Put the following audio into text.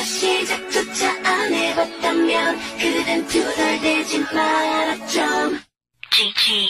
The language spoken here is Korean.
벌써 시작조차 안 해봤다면 그댄 투덜대지 마라 좀 GG.